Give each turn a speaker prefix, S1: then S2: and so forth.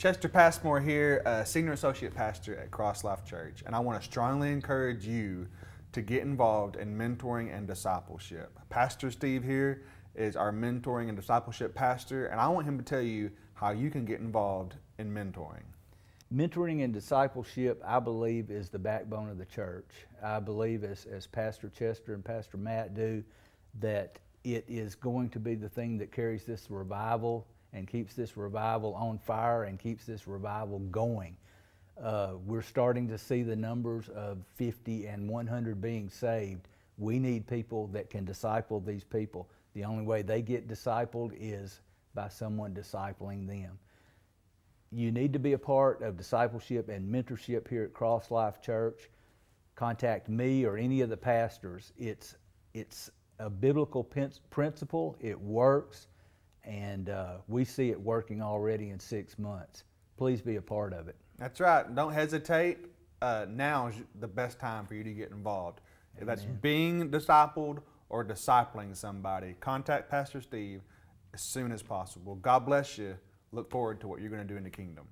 S1: Chester Passmore here, uh, Senior Associate Pastor at Cross Life Church, and I want to strongly encourage you to get involved in mentoring and discipleship. Pastor Steve here is our mentoring and discipleship pastor, and I want him to tell you how you can get involved in mentoring.
S2: Mentoring and discipleship, I believe, is the backbone of the church. I believe, as, as Pastor Chester and Pastor Matt do, that it is going to be the thing that carries this revival and keeps this revival on fire and keeps this revival going. Uh, we're starting to see the numbers of 50 and 100 being saved. We need people that can disciple these people. The only way they get discipled is by someone discipling them. You need to be a part of discipleship and mentorship here at Cross Life Church. Contact me or any of the pastors. It's, it's a biblical principle, it works, and uh, we see it working already in six months. Please be a part of it.
S1: That's right. Don't hesitate. Uh, now is the best time for you to get involved. If that's being discipled or discipling somebody, contact Pastor Steve as soon as possible. God bless you. Look forward to what you're going to do in the kingdom.